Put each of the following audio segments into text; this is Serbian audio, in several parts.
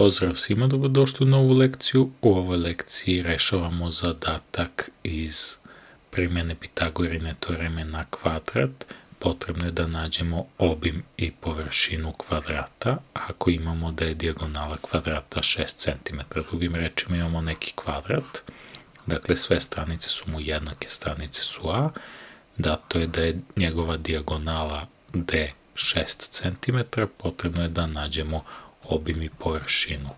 Pozdrav svima, dobrodošli u novu lekciju. U ovoj lekciji rešavamo zadatak iz primjene Pitagorine teoreme na kvadrat. Potrebno je da nađemo obim i površinu kvadrata ako imamo da je dijagonala kvadrata 6 cm. Drugim rečima imamo neki kvadrat, dakle sve stranice su mu jednake, stranice su A, dato je da je njegova dijagonala D 6 cm, potrebno je da nađemo obim i površinu.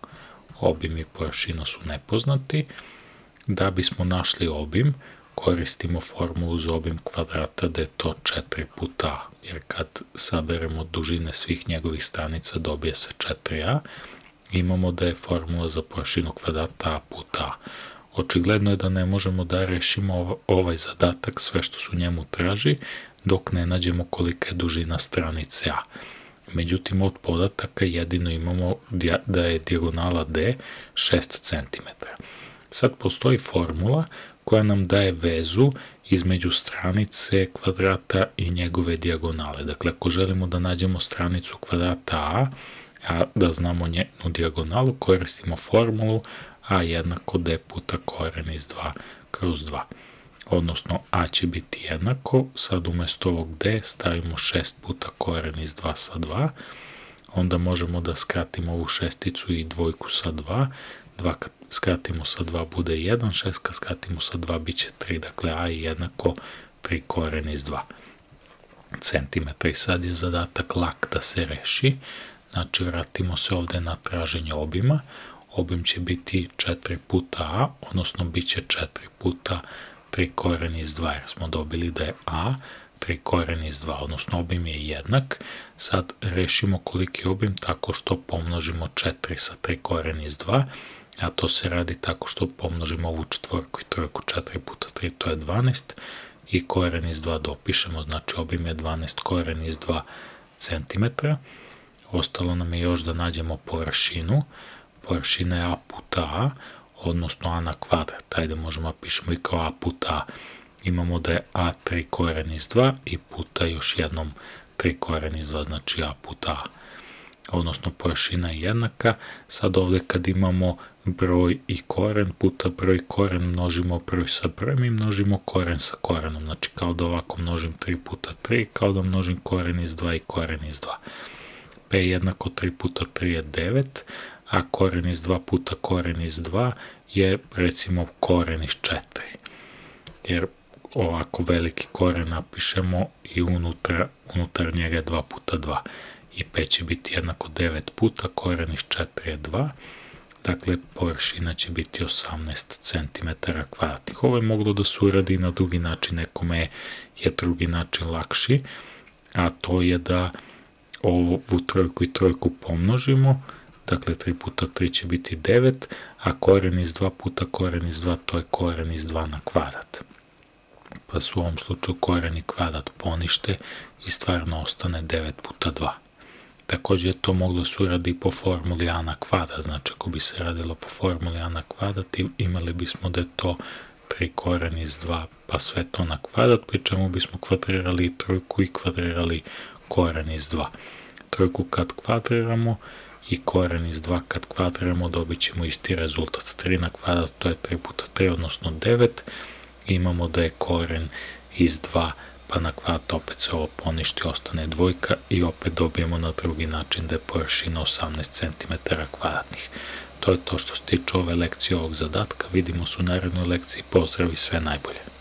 Obim i površina su nepoznati. Da bismo našli obim, koristimo formulu za obim kvadrata da je to 4 puta a, jer kad saberemo dužine svih njegovih stranica dobije se 4a. Imamo da je formula za površinu kvadrata a puta a. Očigledno je da ne možemo da rešimo ovaj zadatak, sve što su njemu traži, dok ne nađemo kolika je dužina stranice a. Međutim, od podataka jedino imamo da je dijagonala D 6 cm. Sad postoji formula koja nam daje vezu između stranice kvadrata i njegove dijagonale. Dakle, ako želimo da nađemo stranicu kvadrata A, a da znamo njenu dijagonalu, koristimo formulu A jednako D puta koren iz 2 kroz 2 odnosno a će biti jednako, sad umesto ovog d stavimo 6 puta koren iz 2 sa 2, onda možemo da skratimo ovu šesticu i dvojku sa 2, 2 kad skratimo sa 2 bude 1, 6 kad skratimo sa 2 bit će 3, dakle a je jednako 3 koren iz 2 cm. I sad je zadatak lak da se reši, znači vratimo se ovde na traženje obima, obim će biti 4 puta a, odnosno bit će 4 puta 3 koren iz 2, jer smo dobili da je a 3 koren iz 2, odnosno obim je jednak. Sad rešimo koliki obim tako što pomnožimo 4 sa 3 koren iz 2, a to se radi tako što pomnožimo ovu četvorku i trojku 4 puta 3, to je 12, i koren iz 2 dopišemo, znači obim je 12 koren iz 2 cm. Ostalo nam je još da nađemo površinu. Površina je a puta a, odnosno a na kvadrat, ajde možemo da pišemo i kao a puta a. Imamo da je a 3 koren iz 2 i puta još jednom 3 koren iz 2, znači a puta a. Odnosno površina je jednaka. Sad ovde kad imamo broj i koren puta broj koren množimo broj sa brojem i množimo koren sa korenom. Znači kao da ovako množim 3 puta 3, kao da množim koren iz 2 i koren iz 2. P jednako 3 puta 3 je 9, a koren iz 2 puta koren iz 2 je recimo koren iz 4. Jer ovako veliki koren napišemo i unutar, unutar njega je 2 puta 2. I P će biti jednako 9 puta, koren iz 4 je 2. Dakle, površina će biti 18 cm kvadratnih. Ovo je moglo da se uradi na drugi način, nekome je drugi način lakši, a to je da ovu trojku i trojku pomnožimo, dakle 3 puta 3 će biti 9, a koren iz 2 puta koren iz 2 to je koren iz 2 na kvadrat. Pa su u ovom slučaju koren i kvadrat ponište i stvarno ostane 9 puta 2. Takođe je to moglo se uradi po formuli a na kvadrat, znači ako bi se radilo po formuli a na kvadrat imali bismo da je to 3 koren iz 2 pa sve to na kvadrat, pri čemu bismo kvadrirali trojku i kvadrirali koren iz 2. Trojku kad kvadriramo i koren iz 2 kad kvadriramo dobit ćemo isti rezultat. 3 na kvadrat to je 3 puta 3, odnosno 9. Imamo da je koren iz 2 pa na kvadrat opet se ovo poništi, ostane dvojka i opet dobijemo na drugi način da je površina 18 cm kvadratnih. To je to što se tiče ove lekcije ovog zadatka. Vidimo se u narednoj lekciji. Pozdrav i sve najbolje.